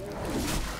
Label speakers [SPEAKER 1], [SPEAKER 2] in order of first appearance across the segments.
[SPEAKER 1] Blood.
[SPEAKER 2] Do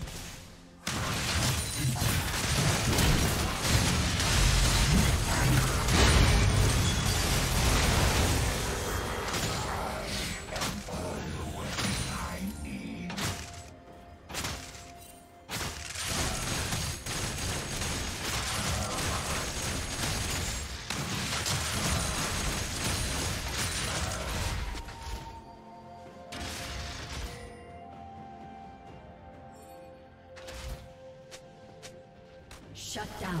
[SPEAKER 1] Shut down.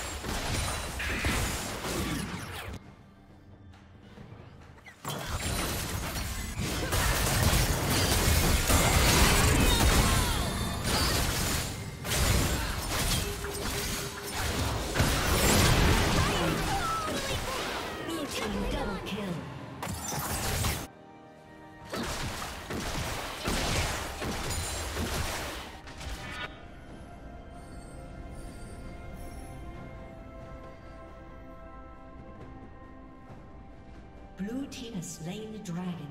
[SPEAKER 1] Slain the dragon.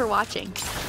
[SPEAKER 3] For watching.